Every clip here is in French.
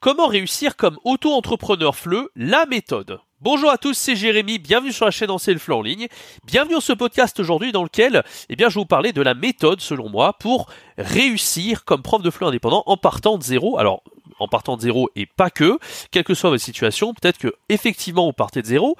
Comment réussir comme auto-entrepreneur fleu La méthode? Bonjour à tous, c'est Jérémy, bienvenue sur la chaîne Ancien le fleu en ligne. Bienvenue dans ce podcast aujourd'hui dans lequel eh bien, je vais vous parler de la méthode, selon moi, pour réussir comme prof de fleu indépendant en partant de zéro. Alors, en partant de zéro et pas que, quelle que soit votre situation, peut-être que effectivement vous partez de zéro,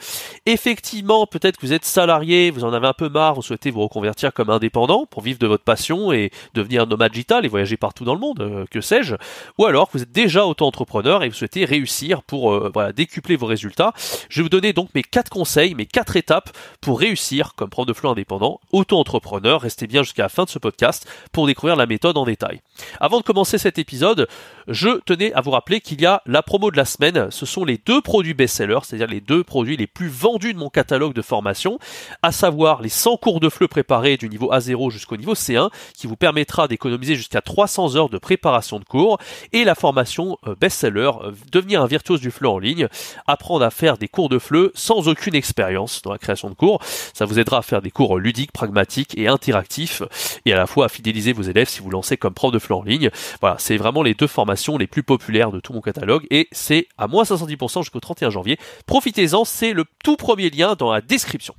effectivement peut-être que vous êtes salarié, vous en avez un peu marre, vous souhaitez vous reconvertir comme indépendant pour vivre de votre passion et devenir nomade digital et voyager partout dans le monde, euh, que sais-je, ou alors que vous êtes déjà auto-entrepreneur et vous souhaitez réussir pour euh, décupler vos résultats. Je vais vous donner donc mes quatre conseils, mes quatre étapes pour réussir comme prof de flux indépendant, auto-entrepreneur. Restez bien jusqu'à la fin de ce podcast pour découvrir la méthode en détail. Avant de commencer cet épisode, je tenais à vous rappeler qu'il y a la promo de la semaine. Ce sont les deux produits best-sellers, c'est-à-dire les deux produits les plus vendus de mon catalogue de formation, à savoir les 100 cours de fleu préparés du niveau A0 jusqu'au niveau C1, qui vous permettra d'économiser jusqu'à 300 heures de préparation de cours, et la formation euh, best-seller, euh, devenir un virtuose du fleu en ligne, apprendre à faire des cours de fleu sans aucune expérience dans la création de cours. Ça vous aidera à faire des cours ludiques, pragmatiques et interactifs, et à la fois à fidéliser vos élèves si vous lancez comme prof de fleu en ligne. Voilà, c'est vraiment les deux formations les plus populaires populaire de tout mon catalogue et c'est à moins 70% jusqu'au 31 janvier. Profitez-en, c'est le tout premier lien dans la description.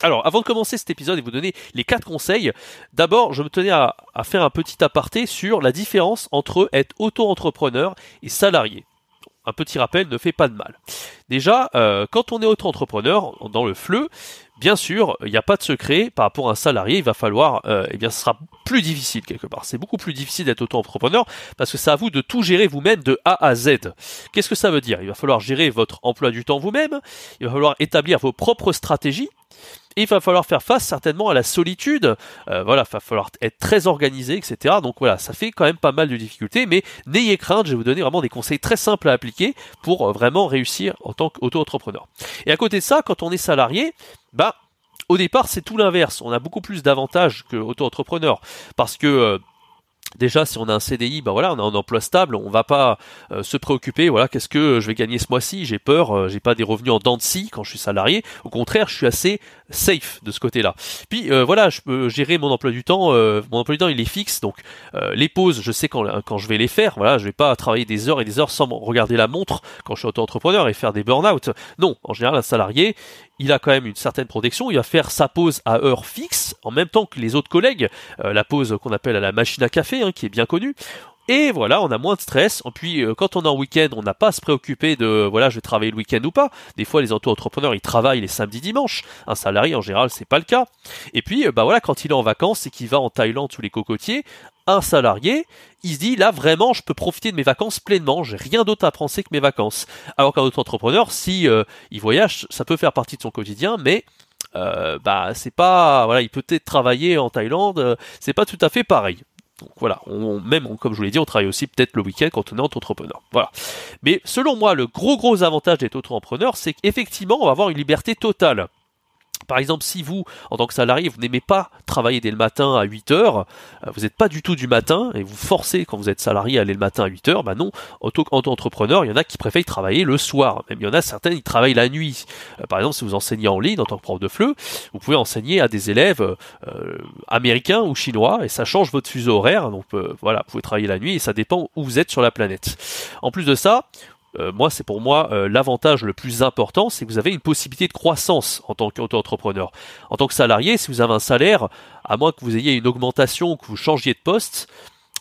Alors, avant de commencer cet épisode et vous donner les quatre conseils, d'abord, je me tenais à, faire un petit aparté sur la différence entre être auto-entrepreneur et salarié. Un petit rappel ne fait pas de mal. Déjà, euh, quand on est auto-entrepreneur dans le fleu, Bien sûr, il n'y a pas de secret par rapport à un salarié, il va falloir, euh, eh bien, ce sera plus difficile quelque part. C'est beaucoup plus difficile d'être auto-entrepreneur parce que c'est à vous de tout gérer vous-même de A à Z. Qu'est-ce que ça veut dire? Il va falloir gérer votre emploi du temps vous-même, il va falloir établir vos propres stratégies, il va falloir faire face certainement à la solitude. Euh, voilà, il va falloir être très organisé, etc. Donc voilà, ça fait quand même pas mal de difficultés, mais n'ayez crainte, je vais vous donner vraiment des conseils très simples à appliquer pour euh, vraiment réussir en tant qu'auto-entrepreneur. Et à côté de ça, quand on est salarié, bah au départ, c'est tout l'inverse. On a beaucoup plus d'avantages que auto-entrepreneur parce que euh, Déjà, si on a un CDI, bah voilà, on a un emploi stable, on va pas euh, se préoccuper. Voilà, qu'est-ce que je vais gagner ce mois-ci? J'ai peur, euh, j'ai pas des revenus en dents de scie quand je suis salarié. Au contraire, je suis assez safe de ce côté-là. Puis euh, voilà, je peux gérer mon emploi du temps. mon emploi du temps, il est fixe, donc les pauses, je sais quand, quand je vais les faire. Voilà, je vais pas travailler des heures et des heures sans regarder la montre quand je suis auto-entrepreneur et faire des burn-out. Non, en général, un salarié, il a quand même une certaine protection, il va faire sa pause à heure fixe, en même temps que les autres collègues, euh, la pause qu'on appelle à la machine à café, hein, qui est bien connue. Et voilà, on a moins de stress. Et puis euh, quand on est en week-end, on n'a pas à se préoccuper de voilà, je vais travailler le week-end ou pas. Des fois, les auto-entrepreneurs, ils travaillent les samedis, dimanches. Un salarié, en général, c'est pas le cas. Et puis, euh, bah voilà, quand il est en vacances et qu'il va en Thaïlande sous les cocotiers, un salarié, il se dit là vraiment je peux profiter de mes vacances pleinement, j'ai rien d'autre à penser que mes vacances. Alors qu'un autre entrepreneur, si euh, il voyage, ça peut faire partie de son quotidien, mais euh, bah c'est pas voilà, il peut peut-être travailler en Thaïlande, euh, c'est pas tout à fait pareil. Donc voilà, on, même comme je vous l'ai dit, on travaille aussi peut-être le week-end quand on est auto-entrepreneur. Voilà. Mais selon moi, le gros gros avantage d'être auto-entrepreneur, c'est qu'effectivement, on va avoir une liberté totale. Par exemple, si vous, en tant que salarié, vous n'aimez pas travailler dès le matin à 8 heures, euh, vous n'êtes pas du tout du matin et vous forcez quand vous êtes salarié à aller le matin à 8 heures, bah non, en tant qu'entrepreneur, il y en a qui préfèrent travailler le soir. Même il y en a certains qui travaillent la nuit. Euh, par exemple, si vous enseignez en ligne en tant que prof de fleu, vous pouvez enseigner à des élèves euh, américains ou chinois et ça change votre fuseau horaire. Donc voilà, vous pouvez travailler la nuit et ça dépend où vous êtes sur la planète. En plus de ça, euh, moi, c'est pour moi euh, l'avantage le plus important, c'est que vous avez une possibilité de croissance en tant qu'auto-entrepreneur. En tant que salarié, si vous avez un salaire, à moins que vous ayez une augmentation, que vous changiez de poste,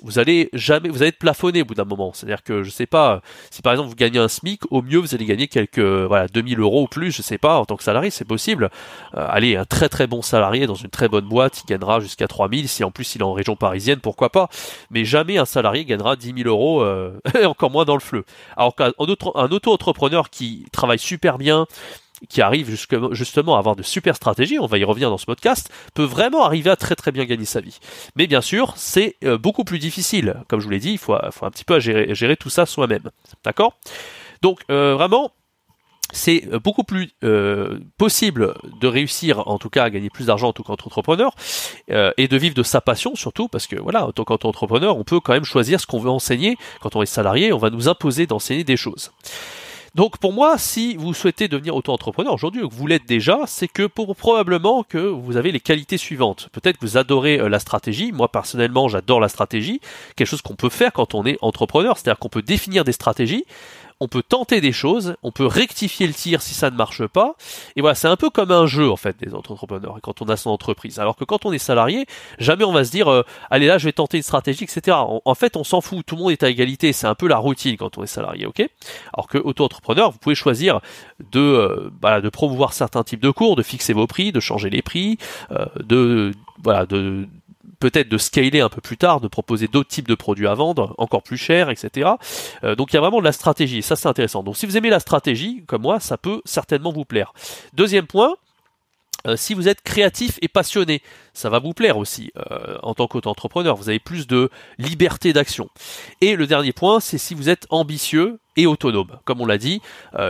vous allez jamais, vous allez être plafonné au bout d'un moment. C'est-à-dire que je sais pas, si par exemple vous gagnez un SMIC, au mieux vous allez gagner quelques, voilà, 2000 euros ou plus, je sais pas, en tant que salarié, c'est possible. Euh, allez, un très très bon salarié dans une très bonne boîte, il gagnera jusqu'à 3000. Si en plus il est en région parisienne, pourquoi pas. Mais jamais un salarié gagnera 10 000 euros, euh, encore moins dans le fleu. Alors qu'un auto-entrepreneur qui travaille super bien, qui arrive justement à avoir de super stratégies, on va y revenir dans ce podcast, peut vraiment arriver à très très bien gagner sa vie. Mais bien sûr, c'est euh, beaucoup plus difficile. Comme je vous l'ai dit, il faut, un petit peu gérer, gérer tout ça soi-même. D'accord? Donc euh, vraiment, c'est euh, beaucoup plus possible de réussir, en tout cas à gagner plus d'argent en tant qu'entrepreneur, et de vivre de sa passion surtout, parce que voilà, en tant qu'entrepreneur, on peut quand même choisir ce qu'on veut enseigner. Quand on est salarié, on va nous imposer d'enseigner des choses. Donc pour moi, si vous souhaitez devenir auto-entrepreneur aujourd'hui, ou que vous l'êtes déjà, c'est que pour probablement que vous avez les qualités suivantes. Peut-être que vous adorez euh, la stratégie. Moi personnellement, j'adore la stratégie. Quelque chose qu'on peut faire quand on est entrepreneur, c'est-à-dire qu'on peut définir des stratégies on peut tenter des choses, on peut rectifier le tir si ça ne marche pas. Et voilà, c'est un peu comme un jeu en fait des entrepreneurs quand on a son entreprise. Alors que quand on est salarié, jamais on va se dire euh, allez là je vais tenter une stratégie, etc. En, fait, on s'en fout, tout le monde est à égalité. C'est un peu la routine quand on est salarié, ok? Alors que auto-entrepreneur, vous pouvez choisir de euh, voilà, de promouvoir certains types de cours, de fixer vos prix, de changer les prix, euh, de voilà de peut-être de scaler un peu plus tard, de proposer d'autres types de produits à vendre, encore plus chers, etc. Euh, donc il y a vraiment de la stratégie, et ça c'est intéressant. Donc si vous aimez la stratégie, comme moi, ça peut certainement vous plaire. Deuxième point, euh, si vous êtes créatif et passionné, ça va vous plaire aussi euh, en tant qu'auto-entrepreneur. Vous avez plus de liberté d'action. Et le dernier point, c'est si vous êtes ambitieux et autonome. Comme on l'a dit,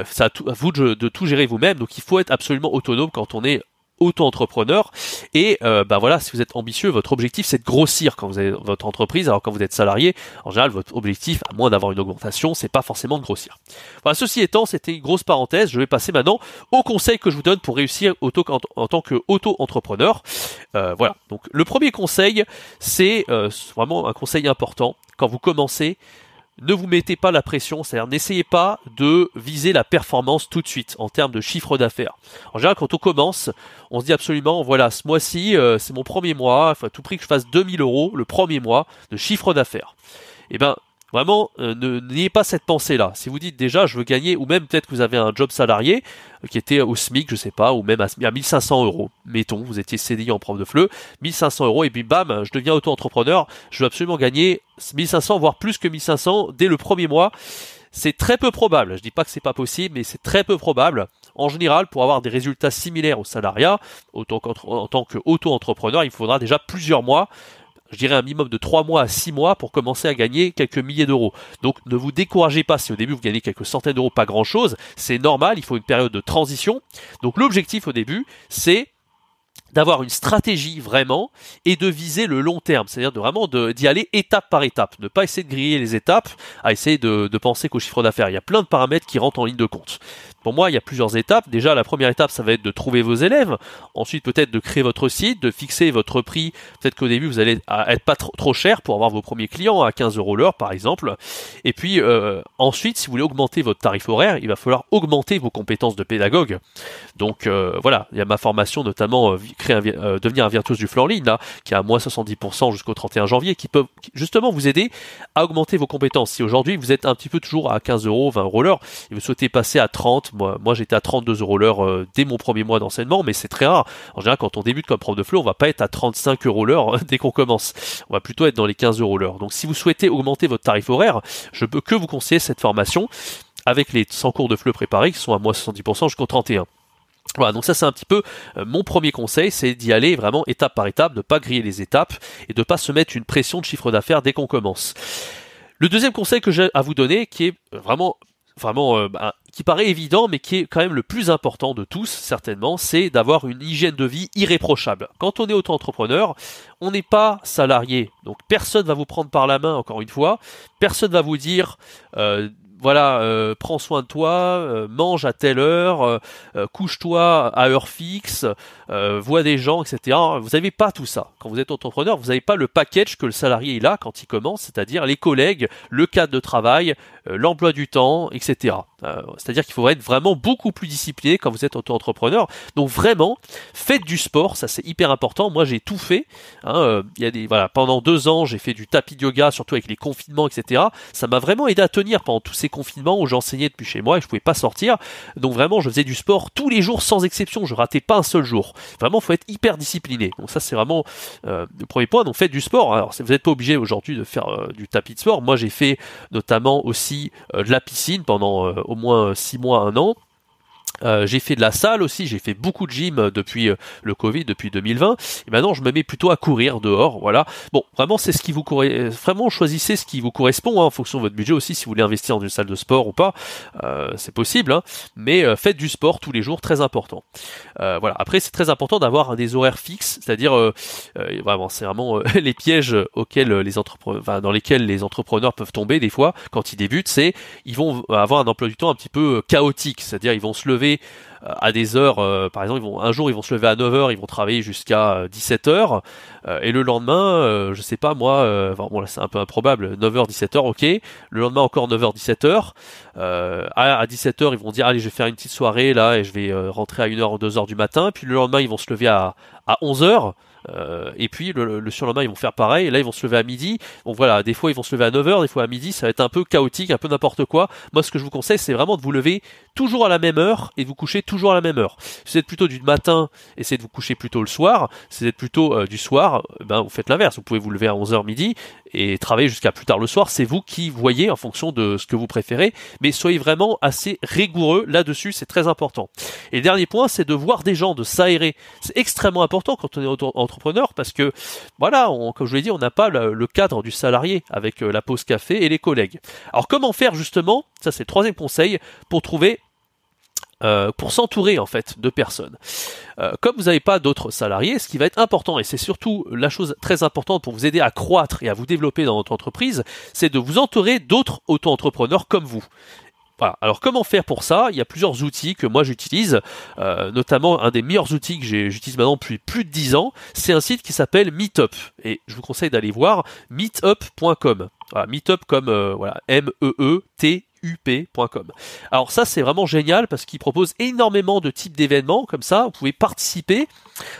c'est à, vous de tout gérer vous-même. Donc il faut être absolument autonome quand on est auto-entrepreneur. Et euh, bah voilà si vous êtes ambitieux votre objectif c'est de grossir quand vous avez votre entreprise. Alors quand vous êtes salarié en général votre objectif à moins d'avoir une augmentation c'est pas forcément de grossir. Voilà ceci étant c'était une grosse parenthèse. Je vais passer maintenant au conseil que je vous donne pour réussir auto en, tant que auto-entrepreneur euh, voilà. Donc le premier conseil c'est euh, vraiment un conseil important. Quand vous commencez ne vous mettez pas la pression, c'est-à-dire n'essayez pas de viser la performance tout de suite en termes de chiffre d'affaires. En général, quand on commence, on se dit absolument, voilà, ce mois-ci, euh, c'est mon premier mois, à tout prix que je fasse 2000 euros le premier mois de chiffre d'affaires. Eh ben, Vraiment, euh, n'ayez pas cette pensée-là. Si vous dites déjà, je veux gagner, ou même peut-être que vous avez un job salarié euh, qui était au SMIC, je sais pas, ou même à, 1500 euros. Mettons, vous étiez CDI en prof de fleu, 1500 euros, et puis bam, je deviens auto-entrepreneur, je veux absolument gagner 1500, voire plus que 1500 dès le premier mois. C'est très peu probable. Je dis pas que c'est pas possible, mais c'est très peu probable. En général, pour avoir des résultats similaires au salariat, en tant qu'auto-entrepreneur, il faudra déjà plusieurs mois je dirais un minimum de 3 mois à 6 mois pour commencer à gagner quelques milliers d'euros. Donc ne vous découragez pas si au début vous gagnez quelques centaines d'euros, pas grand chose, c'est normal, il faut une période de transition. Donc l'objectif au début, c'est d'avoir une stratégie vraiment et de viser le long terme, c'est-à-dire de vraiment d'y aller étape par étape, ne pas essayer de griller les étapes, à essayer de, penser qu'au chiffre d'affaires. Il y a plein de paramètres qui rentrent en ligne de compte. Pour moi, il y a plusieurs étapes. Déjà, la première étape, ça va être de trouver vos élèves. Ensuite, peut-être de créer votre site, de fixer votre prix. Peut-être qu'au début, vous allez être pas trop, cher pour avoir vos premiers clients à 15 euros l'heure, par exemple. Et puis, euh, ensuite, si vous voulez augmenter votre tarif horaire, il va falloir augmenter vos compétences de pédagogue. Donc, euh, voilà, il y a ma formation, notamment euh, un, devenir un virtuose du en ligne, là, qui a à moins 70% jusqu'au 31 janvier, qui peut justement vous aider à augmenter vos compétences. Si aujourd'hui, vous êtes un petit peu toujours à 15 euros, 20 euros l'heure, et vous souhaitez passer à 30, moi, j'étais à 32 euros l'heure euh, dès mon premier mois d'enseignement, mais c'est très rare. En général, quand on débute comme prof de fleu, on va pas être à 35 euros l'heure euh, dès qu'on commence. On va plutôt être dans les 15 euros l'heure. Donc, si vous souhaitez augmenter votre tarif horaire, je peux que vous conseiller cette formation avec les 100 cours de fleu préparés qui sont à moins 70% jusqu'au 31. Voilà, donc ça c'est un petit peu euh, mon premier conseil, c'est d'y aller vraiment étape par étape, de pas griller les étapes et de pas se mettre une pression de chiffre d'affaires dès qu'on commence. Le deuxième conseil que j'ai à vous donner, qui est vraiment vraiment euh, bah, qui paraît évident mais qui est quand même le plus important de tous certainement, c'est d'avoir une hygiène de vie irréprochable. Quand on est auto-entrepreneur, on n'est pas salarié, donc personne va vous prendre par la main encore une fois, personne va vous dire euh, voilà, euh, prends soin de toi, euh, mange à telle heure, couche-toi à heure fixe, vois des gens, etc. Vous n'avez pas tout ça. Quand vous êtes entrepreneur, vous n'avez pas le package que le salarié a quand il commence, c'est-à-dire les collègues, le cadre de travail, l'emploi du temps, etc. c'est-à-dire qu'il faut être vraiment beaucoup plus discipliné quand vous êtes auto-entrepreneur. Donc vraiment, faites du sport, ça c'est hyper important. Moi j'ai tout fait. Hein, il y a des voilà, pendant deux ans j'ai fait du tapis de yoga, surtout avec les confinements, etc. Ça m'a vraiment aidé à tenir pendant tous ces confinements où j'enseignais depuis chez moi et je pouvais pas sortir. Donc vraiment, je faisais du sport tous les jours sans exception. Je ratais pas un seul jour. Vraiment, faut être hyper discipliné. Donc ça, c'est vraiment euh, le premier point. Donc faites du sport. Alors vous n'êtes pas obligé aujourd'hui de faire euh, du tapis de sport. Moi, j'ai fait notamment aussi euh, de la piscine pendant au moins six mois, un an. Euh, j'ai fait de la salle aussi, j'ai fait beaucoup de gym euh, depuis euh, le Covid, depuis 2020. Et maintenant, je me mets plutôt à courir dehors. Voilà. Bon, vraiment, c'est ce qui vous vraiment choisissez ce qui vous correspond hein, en fonction de votre budget aussi. Si vous voulez investir dans une salle de sport ou pas, c'est possible. Hein. mais faites du sport tous les jours, très important. voilà. Après, c'est très important d'avoir des horaires fixes, c'est-à-dire vraiment, c'est vraiment les pièges auxquels les dans lesquels les entrepreneurs peuvent tomber des fois quand ils débutent. C'est ils vont avoir un emploi du temps un petit peu chaotique, c'est-à-dire ils vont se lever euh, à des heures, euh, par exemple, ils vont, un jour ils vont se lever à 9h, ils vont travailler jusqu'à 17h, euh, et le lendemain, je sais pas moi, c'est un peu improbable, 9h, 17h, ok, le lendemain encore 9h, 17h, à, 17h ils vont dire allez je vais faire une petite soirée là et je vais rentrer à 1h ou 2h du matin, puis le lendemain ils vont se lever à, à 11h, euh, et puis le, le, surlendemain, ils vont faire pareil. Et là, ils vont se lever à midi. Donc voilà, des fois, ils vont se lever à 9h, des fois à midi. Ça va être un peu chaotique, un peu n'importe quoi. Moi, ce que je vous conseille, c'est vraiment de vous lever toujours à la même heure et de vous coucher toujours à la même heure. Si vous êtes plutôt du matin, essayez de vous coucher plutôt le soir. Si vous êtes plutôt euh, du soir, ben, vous faites l'inverse. Vous pouvez vous lever à 11h midi et travailler jusqu'à plus tard le soir. C'est vous qui voyez en fonction de ce que vous préférez. Mais soyez vraiment assez rigoureux là-dessus. C'est très important. Et le dernier point, c'est de voir des gens, de s'aérer. C'est extrêmement important quand on est entrepreneur parce que, voilà, comme je l'ai dit, on n'a pas le, cadre du salarié avec euh, la pause café et les collègues. Alors comment faire justement, ça c'est le troisième conseil, pour trouver euh, pour s'entourer en fait de personnes. Euh, comme vous n'avez pas d'autres salariés, ce qui va être important, et c'est surtout la chose très importante pour vous aider à croître et à vous développer dans votre entreprise, c'est de vous entourer d'autres auto-entrepreneurs comme vous. Voilà. Alors comment faire pour ça? Il y a plusieurs outils que moi j'utilise, euh, notamment un des meilleurs outils que j'utilise maintenant depuis plus de 10 ans, c'est un site qui s'appelle Meetup. Et je vous conseille d'aller voir meetup.com. Voilà, Meetup comme voilà, M-E-E-T up.com. Alors ça c'est vraiment génial parce qu'il propose énormément de types d'événements comme ça, vous pouvez participer.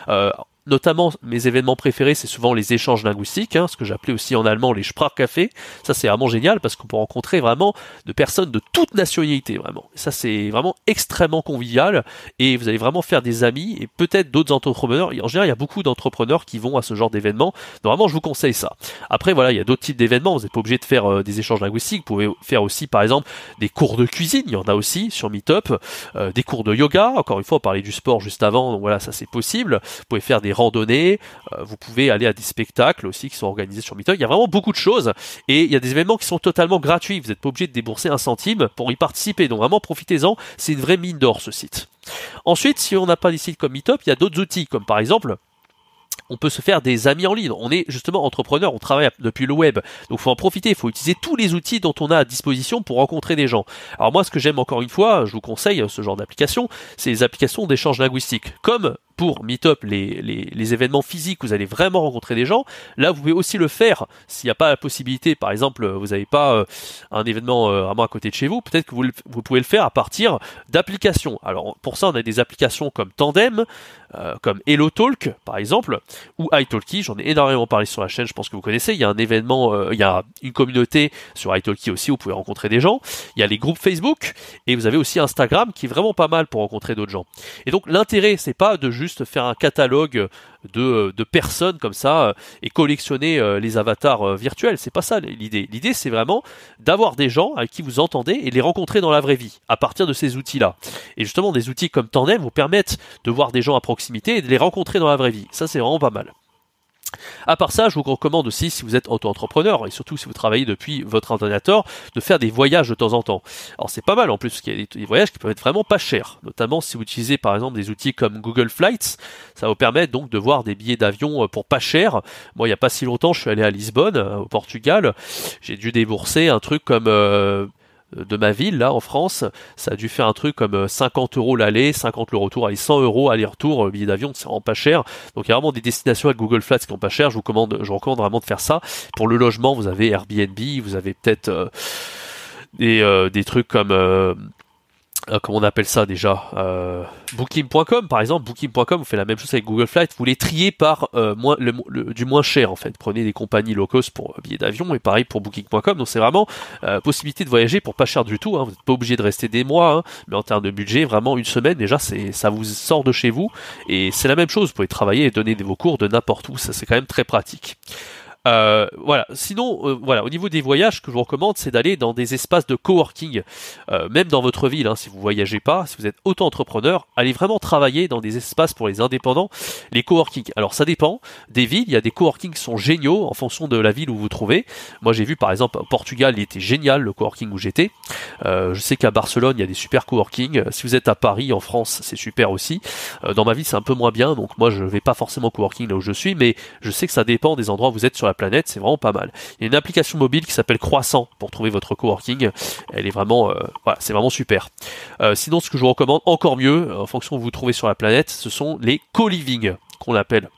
Euh, notamment mes événements préférés, c'est souvent les échanges linguistiques, hein, ce que j'appelais aussi en allemand les Sprachcafés. Ça, c'est vraiment génial parce qu'on peut rencontrer vraiment de personnes de toute nationalité, vraiment. ça, c'est vraiment extrêmement convivial et vous allez vraiment faire des amis et peut-être d'autres entrepreneurs. En général, il y a beaucoup d'entrepreneurs qui vont à ce genre d'événements. Normalement, je vous conseille ça. Après, voilà, il y a d'autres types d'événements. Vous n'êtes pas obligé de faire euh, des échanges linguistiques. Vous pouvez faire aussi, par exemple, des cours de cuisine. Il y en a aussi sur Meetup. Euh, des cours de yoga. Encore une fois, on parlait du sport juste avant. Donc voilà, ça c'est possible. Vous pouvez faire des randonnées, euh, vous pouvez aller à des spectacles aussi qui sont organisés sur Meetup. Il y a vraiment beaucoup de choses et il y a des événements qui sont totalement gratuits. Vous n'êtes pas obligé de débourser un centime pour y participer. Donc vraiment profitez-en. C'est une vraie mine d'or ce site. Ensuite, si on n'a pas des sites comme Meetup, il y a d'autres outils comme par exemple on peut se faire des amis en ligne. On est justement entrepreneur, on travaille depuis le web. Donc il faut en profiter, il faut utiliser tous les outils dont on a à disposition pour rencontrer des gens. Alors moi ce que j'aime encore une fois, je vous conseille ce genre d'application, c'est les applications d'échange linguistique. Comme pour Meetup, les, les, événements physiques, vous allez vraiment rencontrer des gens. Là, vous pouvez aussi le faire s'il n'y a pas la possibilité, par exemple, vous n'avez pas euh, un événement euh, vraiment à côté de chez vous, peut-être que vous, vous, pouvez le faire à partir d'applications. Alors pour ça, on a des applications comme Tandem, euh, comme HelloTalk, par exemple, ou iTalki. J'en ai énormément parlé sur la chaîne, je pense que vous connaissez. Il y a un événement, il y a une communauté sur iTalki aussi, où vous pouvez rencontrer des gens. Il y a les groupes Facebook, et vous avez aussi Instagram qui est vraiment pas mal pour rencontrer d'autres gens. Et donc l'intérêt, c'est pas de juste faire un catalogue de, personnes comme ça euh, et collectionner euh, les avatars euh, virtuels. C'est pas ça l'idée. L'idée, c'est vraiment d'avoir des gens avec qui vous entendez et les rencontrer dans la vraie vie à partir de ces outils-là. Et justement, des outils comme Tandem vous permettent de voir des gens à proximité et de les rencontrer dans la vraie vie. Ça, c'est vraiment pas mal. À part ça, je vous recommande aussi, si vous êtes auto-entrepreneur, et surtout si vous travaillez depuis votre ordinateur, de faire des voyages de temps en temps. Alors c'est pas mal en plus, parce qu'il y a des voyages qui peuvent être vraiment pas chers, notamment si vous utilisez par exemple des outils comme Google Flights, ça vous permet donc de voir des billets d'avion euh, pour pas cher. Moi, il n'y a pas si longtemps, je suis allé à Lisbonne, euh, au Portugal, j'ai dû débourser un truc comme... Euh, de ma ville, là, en France, ça a dû faire un truc comme 50 euh, euros l'aller, 50 le retour, allez, 100 euros aller-retour, le billet d'avion, c'est vraiment pas cher. Donc il y a vraiment des destinations avec Google Flats qui sont pas chères, je vous commande, je recommande vraiment de faire ça. Pour le logement, vous avez Airbnb, vous avez peut-être euh, euh, des trucs comme euh, comment on appelle ça déjà euh, Booking.com par exemple, Booking.com vous fait la même chose avec Google Flight, vous les triez par euh, le, du moins cher en fait. Prenez des compagnies low cost pour billets d'avion et pareil pour Booking.com. Donc c'est vraiment possibilité de voyager pour pas cher du tout. Hein. Vous n'êtes pas obligé de rester des mois, hein. mais en termes de budget, vraiment une semaine déjà c'est ça vous sort de chez vous et c'est la même chose. Vous pouvez travailler et donner vos cours de n'importe où. Ça c'est quand même très pratique. Euh, voilà. Sinon, euh, voilà, au niveau des voyages, ce que je vous recommande, c'est d'aller dans des espaces de coworking, euh, même dans votre ville. Hein, si vous voyagez pas, si vous êtes auto-entrepreneur, allez vraiment travailler dans des espaces pour les indépendants, les coworking. Alors ça dépend des villes. Il y a des coworking qui sont géniaux en fonction de la ville où vous trouvez. Moi, j'ai vu par exemple au Portugal, il était génial le coworking où j'étais. je sais qu'à Barcelone, il y a des super coworking. Si vous êtes à Paris, en France, c'est super aussi. dans ma ville, c'est un peu moins bien, donc moi, je vais pas forcément coworking là où je suis, mais je sais que ça dépend des endroits où vous êtes sur la planète, c'est vraiment pas mal. Il y a une application mobile qui s'appelle Croissant pour trouver votre coworking. Elle est vraiment, euh, voilà, c'est vraiment super. Euh, sinon, ce que je vous recommande encore mieux, euh, en fonction où vous vous trouvez sur la planète, ce sont les co-living qu'on appelle.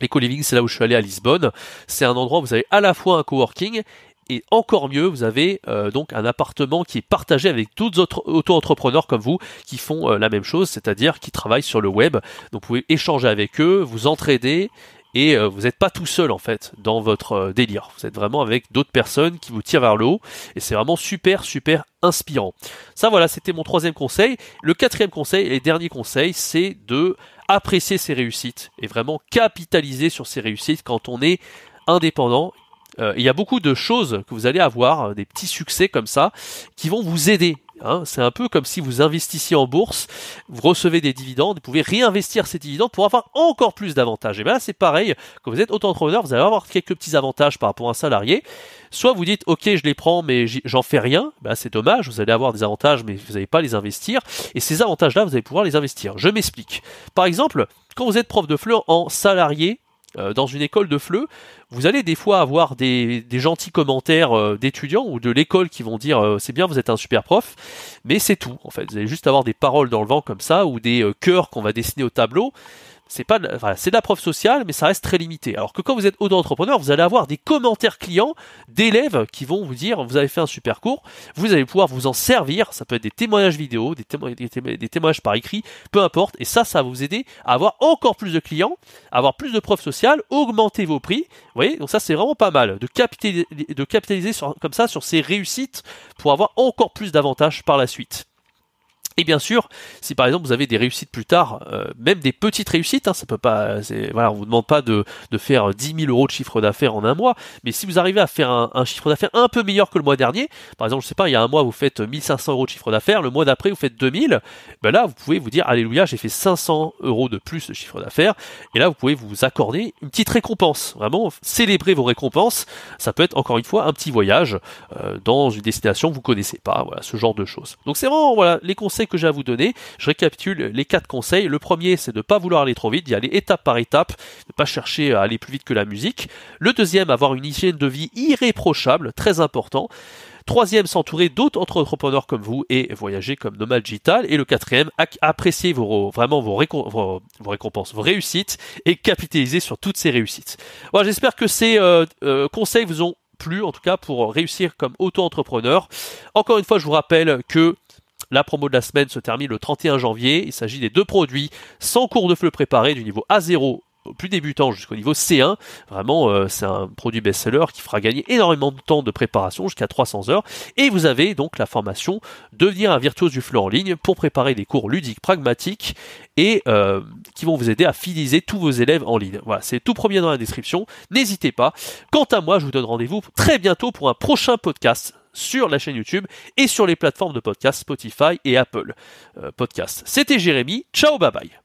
Les co-living, c'est là où je suis allé à Lisbonne. C'est un endroit où vous avez à la fois un coworking et encore mieux, vous avez donc un appartement qui est partagé avec d'autres autres auto-entrepreneurs comme vous qui font la même chose, c'est-à-dire qui travaillent sur le web. Donc vous pouvez échanger avec eux, vous entraider et euh, vous n'êtes pas tout seul en fait dans votre euh, délire. Vous êtes vraiment avec d'autres personnes qui vous tirent vers le haut et c'est vraiment super super inspirant. Ça voilà, c'était mon troisième conseil. Le quatrième conseil et dernier conseil, c'est de apprécier ses réussites et vraiment capitaliser sur ses réussites quand on est indépendant euh, il y a beaucoup de choses que vous allez avoir, des petits succès comme ça, qui vont vous aider Hein, c'est un peu comme si vous investissiez en bourse, vous recevez des dividendes, vous pouvez réinvestir ces dividendes pour avoir encore plus d'avantages. Et bien là, c'est pareil, quand vous êtes auto-entrepreneur, vous allez avoir quelques petits avantages par rapport à un salarié. Soit vous dites, ok, je les prends, mais j'en fais rien, ben c'est dommage, vous allez avoir des avantages, mais vous n'allez pas les investir. Et ces avantages-là, vous allez pouvoir les investir. Je m'explique. Par exemple, quand vous êtes prof de fleurs en salarié, dans une école de FLE, vous allez des fois avoir des, gentils commentaires euh, d'étudiants ou de l'école qui vont dire euh, c'est bien, vous êtes un super prof, mais c'est tout en fait. Vous allez juste avoir des paroles dans le vent comme ça ou des cœurs qu'on va dessiner au tableau c'est pas, c'est de la preuve sociale, mais ça reste très limité. Alors que quand vous êtes auto-entrepreneur, vous allez avoir des commentaires clients d'élèves qui vont vous dire, vous avez fait un super cours, vous allez pouvoir vous en servir. Ça peut être des témoignages vidéo, des, témoignages par écrit, peu importe. Et ça, ça va vous aider à avoir encore plus de clients, avoir plus de preuves sociales, augmenter vos prix. Vous voyez, donc ça, c'est vraiment pas mal de capitaliser comme ça sur ces réussites pour avoir encore plus d'avantages par la suite. Et bien sûr, si par exemple vous avez des réussites plus tard, euh, même des petites réussites, hein, ça peut pas, vous demande pas de, faire 10 000 euros de chiffre d'affaires en un mois, mais si vous arrivez à faire un, chiffre d'affaires un peu meilleur que le mois dernier, par exemple, je sais pas, il y a un mois vous faites 1500 euros de chiffre d'affaires, le mois d'après vous faites 2000, ben là vous pouvez vous dire, alléluia, j'ai fait 500 euros de plus de chiffre d'affaires, et là vous pouvez vous accorder une petite récompense, vraiment célébrer vos récompenses. Ça peut être encore une fois un petit voyage euh, dans une destination que vous connaissez pas, voilà, ce genre de choses. Donc c'est vraiment les conseils que j'ai à vous donner. Je récapitule les quatre conseils. Le premier, c'est de ne pas vouloir aller trop vite, d'y aller étape par étape, ne pas chercher à aller plus vite que la musique. Le deuxième, avoir une hygiène de vie irréprochable, très important. Troisième, s'entourer d'autres entrepreneurs comme vous et voyager comme nomade digital. Et le quatrième, apprécier vos, vraiment vos, récompenses, vos réussites et capitaliser sur toutes ces réussites. Voilà, j'espère que ces euh, euh, conseils vous ont plu, en tout cas pour réussir comme auto-entrepreneur. Encore une fois, je vous rappelle que la promo de la semaine se termine le 31 janvier. Il s'agit des deux produits sans cours de fleu préparé du niveau A0 plus débutant jusqu'au niveau C1. Vraiment, euh, c'est un produit best-seller qui fera gagner énormément de temps de préparation, jusqu'à 300 heures. Et vous avez donc la formation Devenir un virtuose du fleu en ligne pour préparer des cours ludiques pragmatiques et euh, qui vont vous aider à fidéliser tous vos élèves en ligne. Voilà, c'est tout premier dans la description. N'hésitez pas. Quant à moi, je vous donne rendez-vous très bientôt pour un prochain podcast sur la chaîne YouTube et sur les plateformes de podcast Spotify et Apple euh, Podcast. C'était Jérémy. Ciao, bye bye.